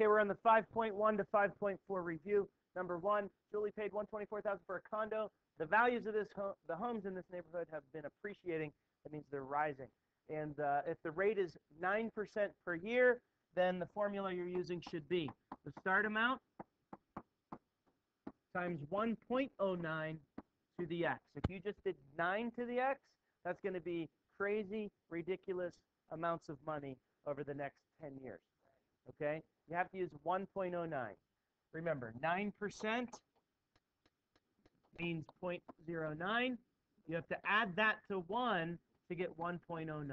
Okay, we're on the 5.1 to 5.4 review. Number one, Julie paid 124,000 for a condo. The values of this the homes in this neighborhood have been appreciating. That means they're rising. And uh, if the rate is 9% per year, then the formula you're using should be the start amount times 1.09 to the x. If you just did 9 to the x, that's going to be crazy, ridiculous amounts of money over the next 10 years. Okay? You have to use 1.09. Remember, 9% means 0.09. You have to add that to 1 to get 1.09.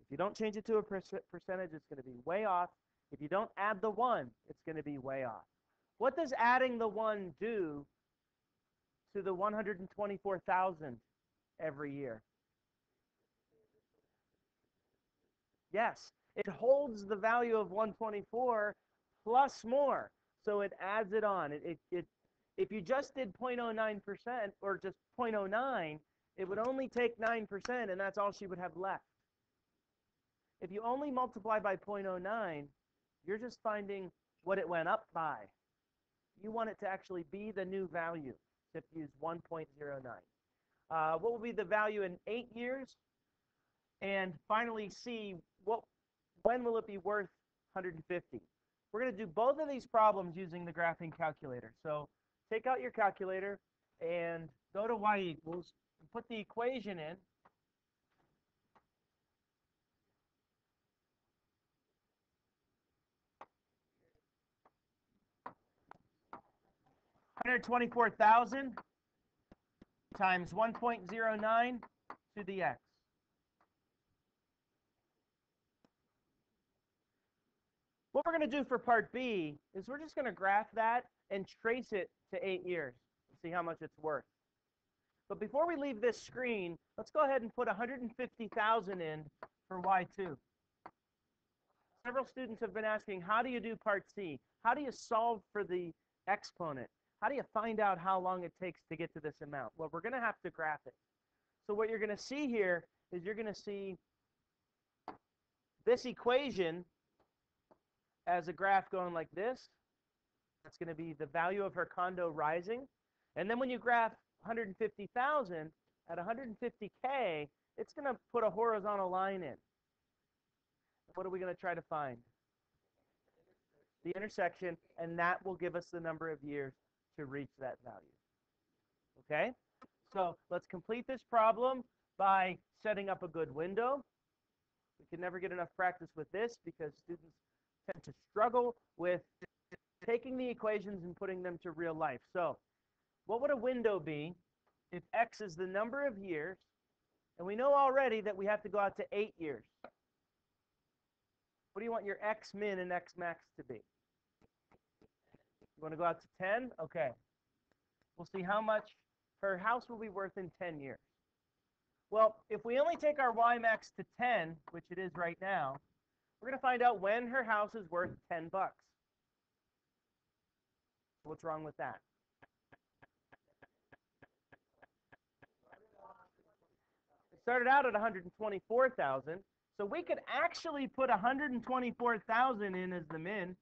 If you don't change it to a perc- percentage, it's going to be way off. If you don't add the 1, it's going to be way off. What does adding the 1 do to the 124,000 every year? Yes, it holds the value of 124 plus more. So it adds it on. It, it, it, if you just did 0.09% or just 0.09, it would only take 9%, and that's all she would have left. If you only multiply by 0.09, you're just finding what it went up by. You want it to actually be the new value. So if you use 1.09. Uh, what will be the value in eight years? And finally, see what when will it be worth 150? We're going to do both of these problems using the graphing calculator. So take out your calculator and go to y equals, and put the equation in. Hundred twenty-four thousand times one point zero nine to the x. What we're going to do for part B is we're just going to graph that and trace it to eight years, see how much it's worth. But before we leave this screen, let's go ahead and put 150,000 in for Y2. Several students have been asking, how do you do part C? How do you solve for the exponent? How do you find out how long it takes to get to this amount? Well, we're going to have to graph it. So what you're going to see here is you're going to see this equation as a graph going like this. That's going to be the value of her condo rising. And then when you graph 150,000 at 150K, it's going to put a horizontal line in. What are we going to try to find? The intersection, and that will give us the number of years to reach that value. Okay? So let's complete this problem by setting up a good window. We can never get enough practice with this because students tend to struggle with taking the equations and putting them to real life. So what would a window be if x is the number of years, and we know already that we have to go out to 8 years. What do you want your x min and x max to be? You want to go out to 10? Okay. We'll see how much her house will be worth in 10 years. Well, if we only take our y max to 10, which it is right now, we're going to find out when her house is worth 10 bucks. What's wrong with that? It started out at 124,000, so we could actually put 124,000 in as the min.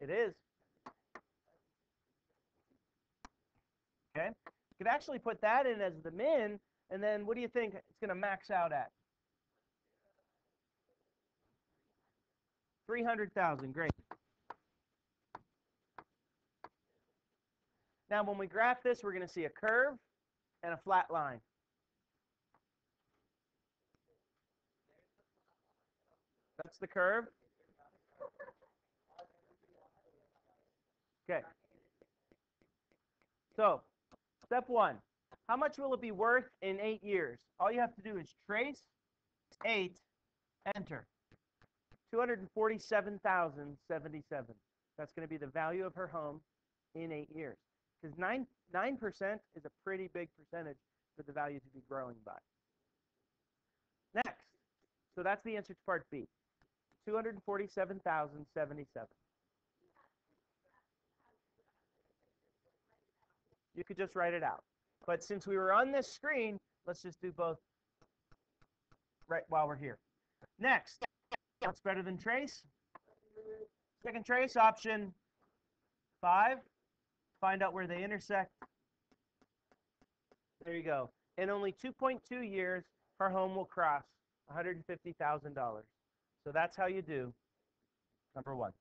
It is. Okay? You could actually put that in as the min, and then what do you think it's going to max out at? 300,000, great. Now, when we graph this, we're going to see a curve and a flat line. That's the curve. Okay. So, step one. How much will it be worth in eight years? All you have to do is trace eight, enter. 247,077. That's going to be the value of her home in eight years. Because 9, 9% is a pretty big percentage for the value to be growing by. Next. So that's the answer to part B. 247,077. You could just write it out. But since we were on this screen, let's just do both right while we're here. Next, What's better than trace? Second trace, option five. Find out where they intersect. There you go. In only 2.2 years, her home will cross $150,000. So that's how you do number one.